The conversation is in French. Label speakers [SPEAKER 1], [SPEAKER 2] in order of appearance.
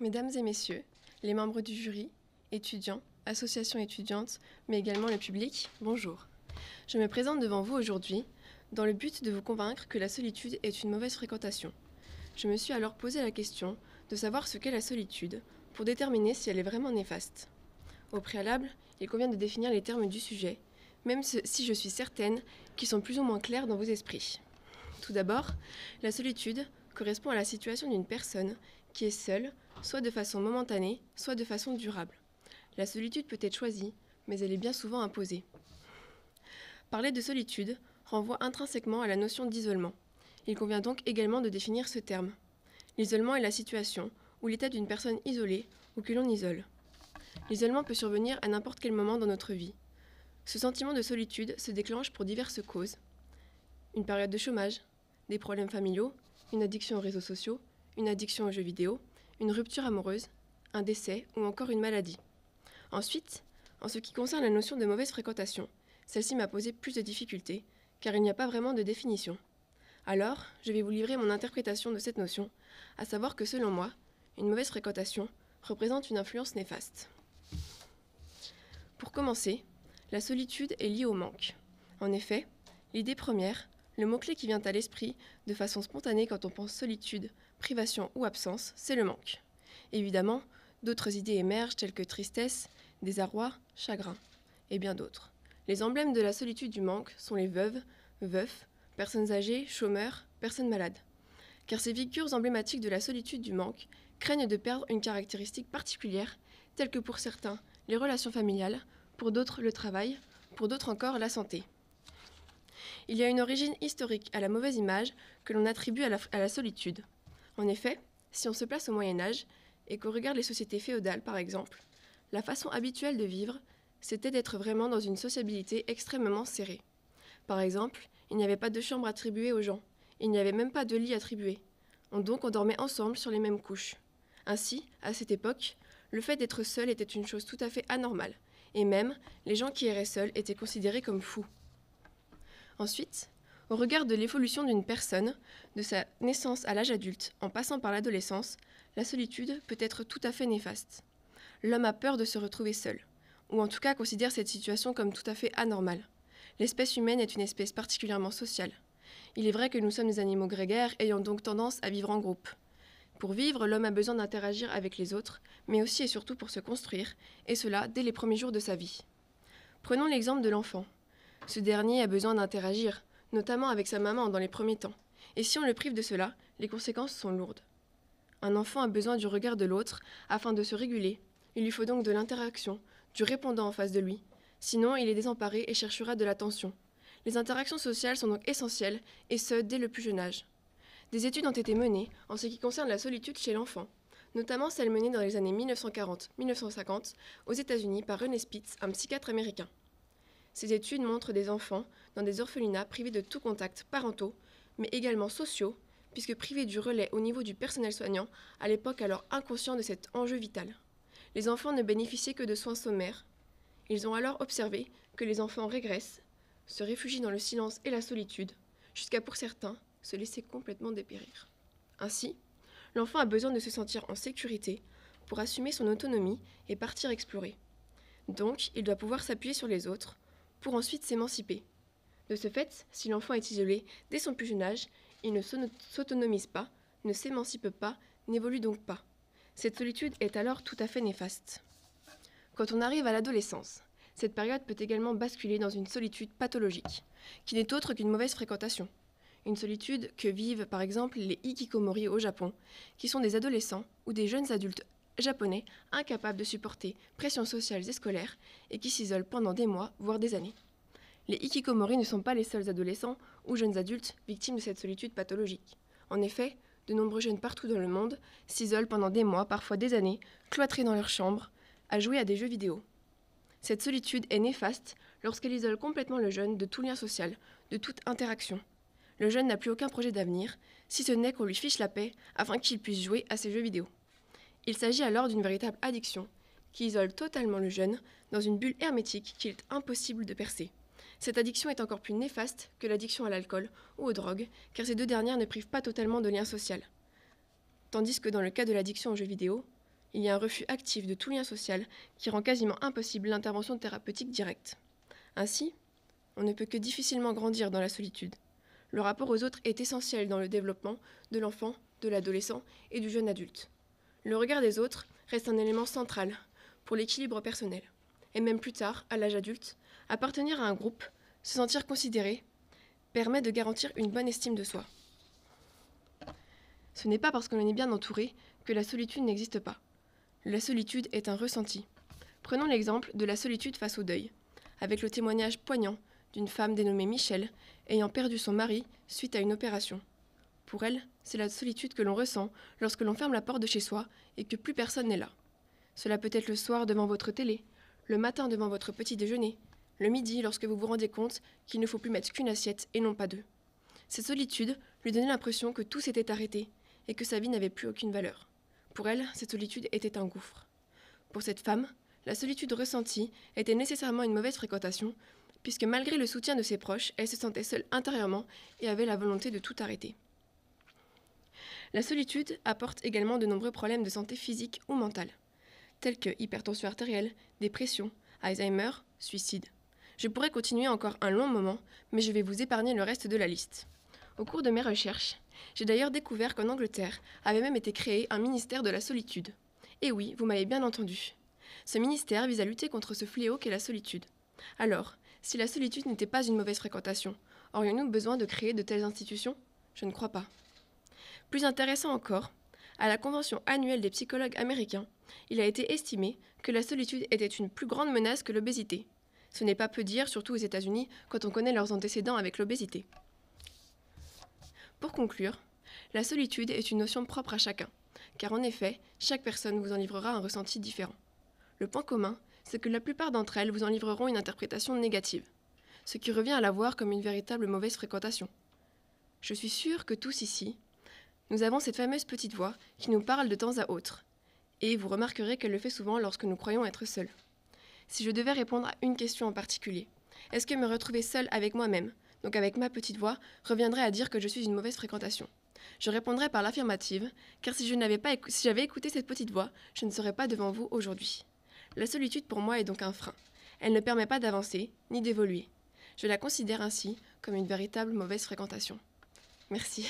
[SPEAKER 1] Mesdames et messieurs, les membres du jury, étudiants, associations étudiantes, mais également le public, bonjour. Je me présente devant vous aujourd'hui dans le but de vous convaincre que la solitude est une mauvaise fréquentation. Je me suis alors posé la question de savoir ce qu'est la solitude pour déterminer si elle est vraiment néfaste. Au préalable, il convient de définir les termes du sujet, même si je suis certaine qu'ils sont plus ou moins clairs dans vos esprits. Tout d'abord, la solitude correspond à la situation d'une personne qui est seule, soit de façon momentanée, soit de façon durable. La solitude peut être choisie, mais elle est bien souvent imposée. Parler de solitude renvoie intrinsèquement à la notion d'isolement. Il convient donc également de définir ce terme. L'isolement est la situation ou l'état d'une personne isolée ou que l'on isole. L'isolement peut survenir à n'importe quel moment dans notre vie. Ce sentiment de solitude se déclenche pour diverses causes. Une période de chômage, des problèmes familiaux, une addiction aux réseaux sociaux, une addiction aux jeux vidéo, une rupture amoureuse, un décès ou encore une maladie. Ensuite, en ce qui concerne la notion de mauvaise fréquentation, celle-ci m'a posé plus de difficultés, car il n'y a pas vraiment de définition. Alors, je vais vous livrer mon interprétation de cette notion, à savoir que selon moi, une mauvaise fréquentation représente une influence néfaste. Pour commencer, la solitude est liée au manque. En effet, l'idée première, le mot-clé qui vient à l'esprit de façon spontanée quand on pense solitude, privation ou absence, c'est le manque. Évidemment, d'autres idées émergent telles que tristesse, désarroi, chagrin, et bien d'autres. Les emblèmes de la solitude du manque sont les veuves, veufs, personnes âgées, chômeurs, personnes malades. Car ces figures emblématiques de la solitude du manque craignent de perdre une caractéristique particulière, telle que pour certains les relations familiales, pour d'autres le travail, pour d'autres encore la santé. Il y a une origine historique à la mauvaise image que l'on attribue à la, à la solitude. En effet, si on se place au Moyen Âge et qu'on regarde les sociétés féodales par exemple, la façon habituelle de vivre, c'était d'être vraiment dans une sociabilité extrêmement serrée. Par exemple, il n'y avait pas de chambre attribuée aux gens, il n'y avait même pas de lit attribué. Donc on dormait ensemble sur les mêmes couches. Ainsi, à cette époque, le fait d'être seul était une chose tout à fait anormale, et même les gens qui erraient seuls étaient considérés comme fous. Ensuite, au regard de l'évolution d'une personne, de sa naissance à l'âge adulte, en passant par l'adolescence, la solitude peut être tout à fait néfaste. L'homme a peur de se retrouver seul, ou en tout cas considère cette situation comme tout à fait anormale. L'espèce humaine est une espèce particulièrement sociale. Il est vrai que nous sommes des animaux grégaires ayant donc tendance à vivre en groupe. Pour vivre, l'homme a besoin d'interagir avec les autres, mais aussi et surtout pour se construire, et cela dès les premiers jours de sa vie. Prenons l'exemple de l'enfant. Ce dernier a besoin d'interagir, notamment avec sa maman dans les premiers temps, et si on le prive de cela, les conséquences sont lourdes. Un enfant a besoin du regard de l'autre afin de se réguler. Il lui faut donc de l'interaction, du répondant en face de lui. Sinon, il est désemparé et cherchera de l'attention. Les interactions sociales sont donc essentielles, et ce, dès le plus jeune âge. Des études ont été menées en ce qui concerne la solitude chez l'enfant, notamment celles menées dans les années 1940-1950 aux États-Unis par René Spitz, un psychiatre américain. Ces études montrent des enfants dans des orphelinats privés de tout contact parentaux, mais également sociaux, puisque privés du relais au niveau du personnel soignant, à l'époque alors inconscient de cet enjeu vital. Les enfants ne bénéficiaient que de soins sommaires. Ils ont alors observé que les enfants régressent, se réfugient dans le silence et la solitude, jusqu'à pour certains se laisser complètement dépérir. Ainsi, l'enfant a besoin de se sentir en sécurité pour assumer son autonomie et partir explorer. Donc, il doit pouvoir s'appuyer sur les autres pour ensuite s'émanciper. De ce fait, si l'enfant est isolé dès son plus jeune âge, il ne s'autonomise pas, ne s'émancipe pas, n'évolue donc pas. Cette solitude est alors tout à fait néfaste. Quand on arrive à l'adolescence, cette période peut également basculer dans une solitude pathologique, qui n'est autre qu'une mauvaise fréquentation. Une solitude que vivent par exemple les hikikomori au Japon, qui sont des adolescents ou des jeunes adultes japonais incapables de supporter pressions sociales et scolaires et qui s'isolent pendant des mois, voire des années. Les hikikomori ne sont pas les seuls adolescents ou jeunes adultes victimes de cette solitude pathologique. En effet, de nombreux jeunes partout dans le monde s'isolent pendant des mois, parfois des années, cloîtrés dans leur chambre, à jouer à des jeux vidéo. Cette solitude est néfaste lorsqu'elle isole complètement le jeune de tout lien social, de toute interaction. Le jeune n'a plus aucun projet d'avenir, si ce n'est qu'on lui fiche la paix afin qu'il puisse jouer à ses jeux vidéo. Il s'agit alors d'une véritable addiction qui isole totalement le jeune dans une bulle hermétique qu'il est impossible de percer. Cette addiction est encore plus néfaste que l'addiction à l'alcool ou aux drogues, car ces deux dernières ne privent pas totalement de lien social. Tandis que dans le cas de l'addiction aux jeux vidéo, Il y a un refus actif de tout lien social qui rend quasiment impossible l'intervention thérapeutique directe. Ainsi, on ne peut que difficilement grandir dans la solitude. Le rapport aux autres est essentiel dans le développement de l'enfant, de l'adolescent et du jeune adulte. Le regard des autres reste un élément central pour l'équilibre personnel. Et même plus tard, à l'âge adulte, appartenir à un groupe, se sentir considéré, permet de garantir une bonne estime de soi. Ce n'est pas parce que l'on est bien entouré que la solitude n'existe pas. La solitude est un ressenti. Prenons l'exemple de la solitude face au deuil, avec le témoignage poignant d'une femme dénommée Michel, ayant perdu son mari suite à une opération. Pour elle, c'est la solitude que l'on ressent lorsque l'on ferme la porte de chez soi et que plus personne n'est là. Cela peut être le soir devant votre télé, le matin devant votre petit déjeuner, le midi lorsque vous vous rendez compte qu'il ne faut plus mettre qu'une assiette et non pas deux. Cette solitude lui donnait l'impression que tout s'était arrêté et que sa vie n'avait plus aucune valeur. Pour elle, cette solitude était un gouffre. Pour cette femme, la solitude ressentie était nécessairement une mauvaise fréquentation, puisque malgré le soutien de ses proches, elle se sentait seule intérieurement et avait la volonté de tout arrêter. La solitude apporte également de nombreux problèmes de santé physique ou mentale, tels que hypertension artérielle, dépression, Alzheimer, suicide. Je pourrais continuer encore un long moment, mais je vais vous épargner le reste de la liste. Au cours de mes recherches, j'ai d'ailleurs découvert qu'en Angleterre avait même été créé un ministère de la solitude. Et oui, vous m'avez bien entendu. Ce ministère vise à lutter contre ce fléau qu'est la solitude. Alors, si la solitude n'était pas une mauvaise fréquentation, aurions-nous besoin de créer de telles institutions? Je ne crois pas. Plus intéressant encore, à la Convention annuelle des psychologues américains, il a été estimé que la solitude était une plus grande menace que l'obésité. Ce n'est pas peu dire, surtout aux États-Unis, quand on connaît leurs antécédents avec l'obésité. Pour conclure, la solitude est une notion propre à chacun, car en effet, chaque personne vous en livrera un ressenti différent. Le point commun, c'est que la plupart d'entre elles vous en livreront une interprétation négative, ce qui revient à la voir comme une véritable mauvaise fréquentation. Je suis sûre que tous ici, nous avons cette fameuse petite voix qui nous parle de temps à autre, et vous remarquerez qu'elle le fait souvent lorsque nous croyons être seuls. Si je devais répondre à une question en particulier, est-ce que me retrouver seule avec moi-même, donc avec ma petite voix, reviendrait à dire que je suis une mauvaise fréquentation? Je répondrais par l'affirmative, car si si j'avais écouté cette petite voix, je ne serais pas devant vous aujourd'hui. La solitude pour moi est donc un frein. Elle ne permet pas d'avancer ni d'évoluer. Je la considère ainsi comme une véritable mauvaise fréquentation. Merci.